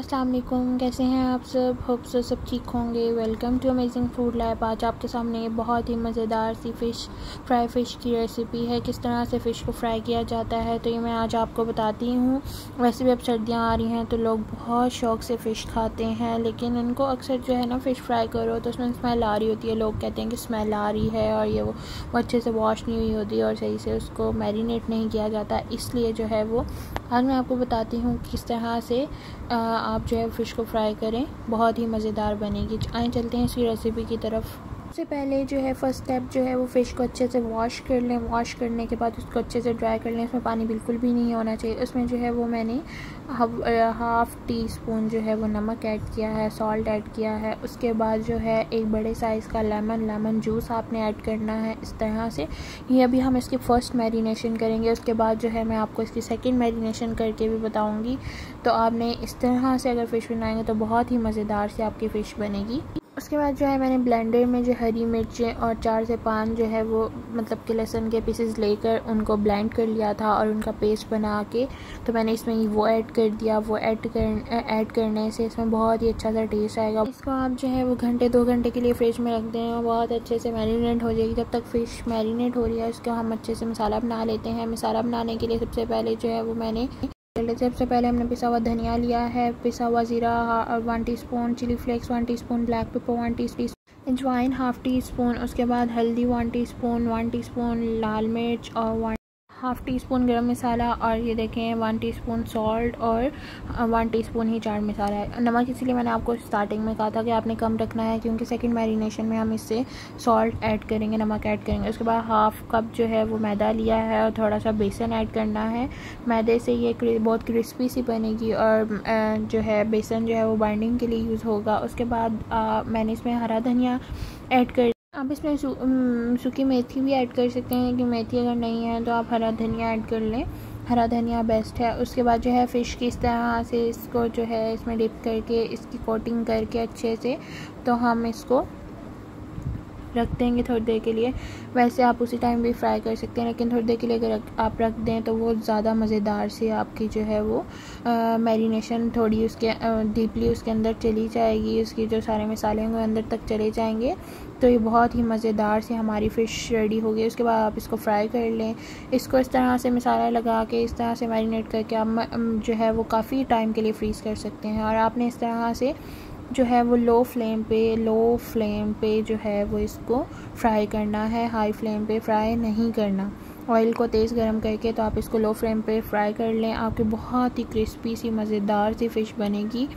अस्सलाम वालेकुम कैसे हैं आप सब? होप से सब ठीक होंगे. Welcome to amazing food lab आज आपके सामने बहुत ही मज़ेदार सी फ़िश फ्राई फ़िश की रेसिपी है. किस तरह से फ़िश को फ्राई किया जाता है तो ये मैं आज आपको बताती हूँ. वैसे भी अब सर्दियाँ आ रही हैं तो लोग बहुत शौक़ से फ़िश खाते हैं, लेकिन उनको अक्सर जो है ना फ़िश फ्राई करो तो उसमें स्मेल आ रही होती है. लोग कहते हैं कि स्मेल आ रही है और ये वो अच्छे से वॉश नहीं हुई होती और सही से उसको मैरिनेट नहीं किया जाता, इसलिए जो है वो आज मैं आपको बताती हूँ किस तरह से आप जो है फ़िश को फ्राई करें। बहुत ही मज़ेदार बनेगी। आए चलते हैं इसकी रेसिपी की तरफ़। सबसे पहले जो है फ़र्स्ट स्टेप जो है, वो फ़िश को अच्छे से वॉश कर लें। वॉश करने के बाद उसको अच्छे से ड्राई कर लें। उसमें पानी बिल्कुल भी नहीं होना चाहिए। उसमें जो है, वो मैंने हाफ़ टी स्पून जो है, वो नमक ऐड किया है सॉल्ट ऐड किया है। उसके बाद जो है, एक बड़े साइज़ का लेमन लेमन जूस आपने ऐड करना है इस तरह से। ये अभी हम इसकी फ़र्स्ट मैरिनेशन करेंगे। उसके बाद जो है, मैं आपको इसकी सेकेंड मैरिनेशन करके भी बताऊँगी। तो आपने इस तरह से अगर फ़िश बनाएँगे तो बहुत ही मज़ेदार से आपकी फ़िश बनेगी। उसके बाद जो है मैंने ब्लेंडर में जो हरी मिर्चें और चार से पाँच जो है वो मतलब कि लहसुन के पीसेस लेकर उनको ब्लेंड कर लिया था और उनका पेस्ट बना के तो मैंने इसमें वो ऐड कर दिया। वो ऐड कर ऐड करने से इसमें बहुत ही अच्छा सा टेस्ट आएगा। इसको आप जो है वो घंटे, दो घंटे के लिए फ्रिज में रख दें और बहुत अच्छे से मैरिनेट हो जाएगी। जब तक फ़िश मैरिनेट हो रही है, उसको हम अच्छे से मसाला बना लेते हैं। मसाला बनाने के लिए सबसे पहले जो है वो मैंने सबसे पहले हमने पिसा हुआ धनिया लिया है, पिसा हुआ ज़ीरा one teaspoon chilli flakes one teaspoon black pepper one teaspoon अजवाइन हाफ़ टी स्पून उसके बाद हल्दी one teaspoon one teaspoon लाल मिर्च और वन हाफ़ टी स्पून गर्म मसाला और ये देखें वन टीस्पून सॉल्ट और वन टीस्पून ही चाट मसाला है। नमक इसलिए मैंने आपको स्टार्टिंग में कहा था कि आपने कम रखना है क्योंकि सेकंड मैरिनेशन में हम इससे सॉल्ट ऐड करेंगे, नमक ऐड करेंगे। उसके बाद हाफ़ कप जो है वो मैदा लिया है और थोड़ा सा बेसन ऐड करना है। मैदे से ये बहुत क्रिस्पी सी बनेगी और जो है बेसन जो है वो बाइंडिंग के लिए यूज़ होगा। उसके बाद मैंने इसमें हरा धनिया ऐड कर आप इसमें सूखी मेथी भी ऐड कर सकते हैं कि मेथी अगर नहीं है तो आप हरा धनिया ऐड कर लें। हरा धनिया बेस्ट है। उसके बाद जो है फ़िश किस तरह से इसको जो है इसमें डिप करके, इसकी कोटिंग करके अच्छे से तो हम इसको रख देंगे थोड़ी देर के लिए। वैसे आप उसी टाइम भी फ्राई कर सकते हैं, लेकिन थोड़ी देर के लिए अगर आप रख दें तो वो ज़्यादा मज़ेदार से आपकी जो है वो मैरिनेशन थोड़ी उसके डीपली उसके अंदर चली जाएगी, उसकी जो सारे मसाले होंगे अंदर तक चले जाएँगे। तो ये बहुत ही मज़ेदार से हमारी फ़िश रेडी हो गई। उसके बाद आप इसको फ्राई कर लें। इसको इस तरह से मसाला लगा के, इस तरह से मैरिनेट करके आप जो है वो काफ़ी टाइम के लिए फ्रीज़ कर सकते हैं। और आपने इस तरह से जो है वो लो फ्लेम पे लो फ्लेम पे जो है वो इसको फ्राई करना है हाई फ्लेम पे फ्राई नहीं करना। ऑयल को तेज़ गर्म करके तो आप इसको लो फ्लेम पे फ्राई कर लें, आपकी बहुत ही क्रिस्पी सी, मज़ेदार सी फ़िश बनेगी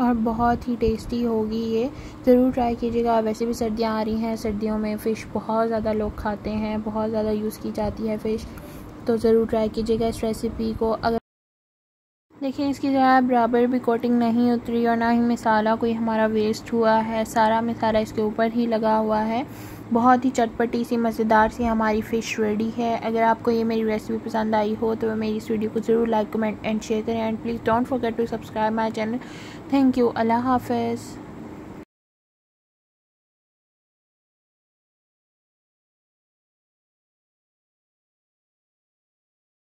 और बहुत ही टेस्टी होगी ये। ज़रूर ट्राई कीजिएगा। वैसे भी सर्दियाँ आ रही हैं, सर्दियों में फ़िश बहुत ज़्यादा लोग खाते हैं, बहुत ज़्यादा यूज़ की जाती है फ़िश तो ज़रूर ट्राई कीजिएगा इस रेसिपी को। अगर देखिए, इसकी जो है, बराबर भी कोटिंग नहीं उतरी और ना ही मिसाला कोई हमारा वेस्ट हुआ है। सारा मिसाला इसके ऊपर ही लगा हुआ है। बहुत ही चटपटी सी, मज़ेदार सी हमारी फ़िश रेडी है। अगर आपको ये मेरी रेसिपी पसंद आई हो तो मेरी इस वीडियो को ज़रूर लाइक कमेंट एंड शेयर करें। And please don't forget to subscribe my channel thank you Allah half